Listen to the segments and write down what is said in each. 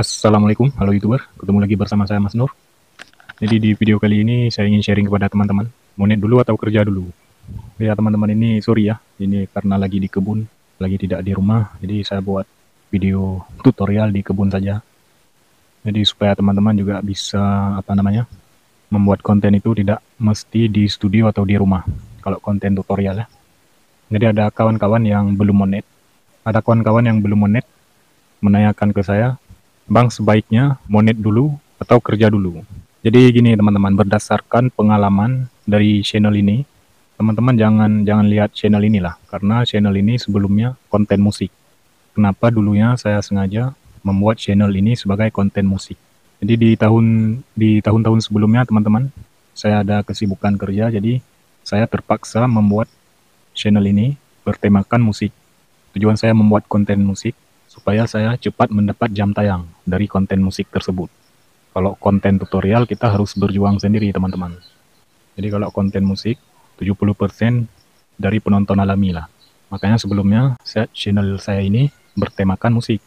Assalamualaikum, halo youtuber, ketemu lagi bersama saya Mas Nur. Jadi di video kali ini saya ingin sharing kepada teman-teman, monet dulu atau kerja dulu. Ya teman-teman ini sorry ya, ini karena lagi di kebun, lagi tidak di rumah, jadi saya buat video tutorial di kebun saja. Jadi supaya teman-teman juga bisa apa namanya membuat konten itu tidak mesti di studio atau di rumah. Kalau konten tutorial ya. Jadi ada kawan-kawan yang belum monet, ada kawan-kawan yang belum monet menanyakan ke saya Bang sebaiknya monet dulu atau kerja dulu. Jadi gini teman-teman, berdasarkan pengalaman dari channel ini, teman-teman jangan jangan lihat channel inilah karena channel ini sebelumnya konten musik. Kenapa dulunya saya sengaja membuat channel ini sebagai konten musik. Jadi di tahun di tahun-tahun sebelumnya teman-teman, saya ada kesibukan kerja jadi saya terpaksa membuat channel ini bertemakan musik. Tujuan saya membuat konten musik supaya saya cepat mendapat jam tayang dari konten musik tersebut. Kalau konten tutorial kita harus berjuang sendiri teman-teman. Jadi kalau konten musik 70% dari penonton alami lah. Makanya sebelumnya saya, channel saya ini bertemakan musik.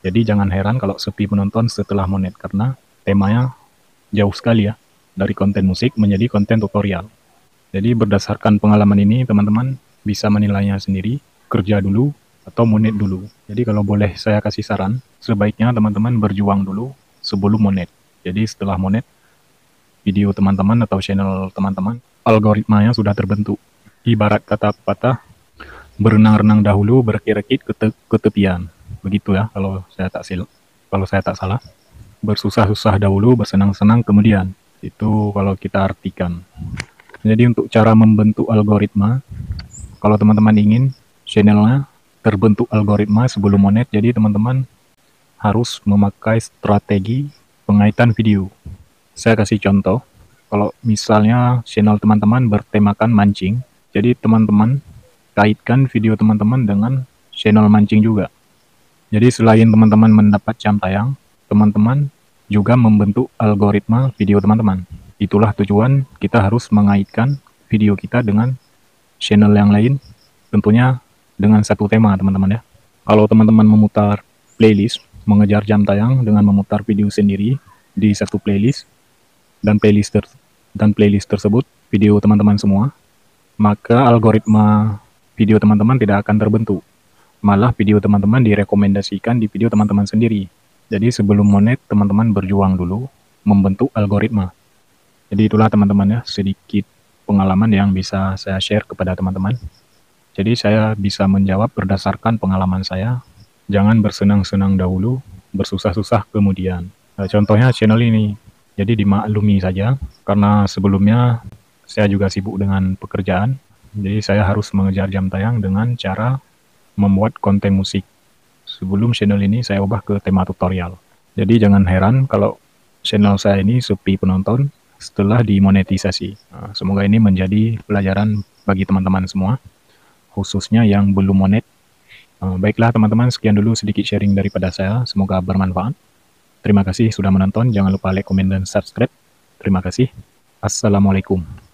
Jadi jangan heran kalau sepi penonton setelah monet karena temanya jauh sekali ya dari konten musik menjadi konten tutorial. Jadi berdasarkan pengalaman ini teman-teman bisa menilainya sendiri, kerja dulu atau monet dulu. Jadi kalau boleh saya kasih saran, sebaiknya teman-teman berjuang dulu sebelum monet. Jadi setelah monet, video teman-teman atau channel teman-teman, algoritmanya sudah terbentuk. Ibarat kata patah, berenang-renang dahulu, berkira-kit ke, te ke tepian. Begitu ya kalau saya tak sil kalau saya tak salah. Bersusah-susah dahulu, bersenang-senang kemudian. Itu kalau kita artikan. Jadi untuk cara membentuk algoritma, kalau teman-teman ingin channelnya terbentuk algoritma sebelum monet, jadi teman-teman harus memakai strategi pengaitan video. Saya kasih contoh, kalau misalnya channel teman-teman bertemakan mancing, jadi teman-teman kaitkan video teman-teman dengan channel mancing juga. Jadi selain teman-teman mendapat jam tayang, teman-teman juga membentuk algoritma video teman-teman. Itulah tujuan kita harus mengaitkan video kita dengan channel yang lain, tentunya dengan satu tema teman-teman ya. Kalau teman-teman memutar playlist, mengejar jam tayang dengan memutar video sendiri di satu playlist dan playlist ter dan playlist tersebut video teman-teman semua, maka algoritma video teman-teman tidak akan terbentuk. Malah video teman-teman direkomendasikan di video teman-teman sendiri. Jadi sebelum monet, teman-teman berjuang dulu membentuk algoritma. Jadi itulah teman-teman ya, sedikit pengalaman yang bisa saya share kepada teman-teman. Jadi saya bisa menjawab berdasarkan pengalaman saya. Jangan bersenang-senang dahulu, bersusah-susah kemudian. Nah, contohnya channel ini. Jadi dimaklumi saja, karena sebelumnya saya juga sibuk dengan pekerjaan. Jadi saya harus mengejar jam tayang dengan cara membuat konten musik. Sebelum channel ini saya ubah ke tema tutorial. Jadi jangan heran kalau channel saya ini sepi penonton setelah dimonetisasi. Nah, semoga ini menjadi pelajaran bagi teman-teman semua khususnya yang belum monet. Uh, baiklah teman-teman, sekian dulu sedikit sharing daripada saya. Semoga bermanfaat. Terima kasih sudah menonton. Jangan lupa like, komen, dan subscribe. Terima kasih. Assalamualaikum.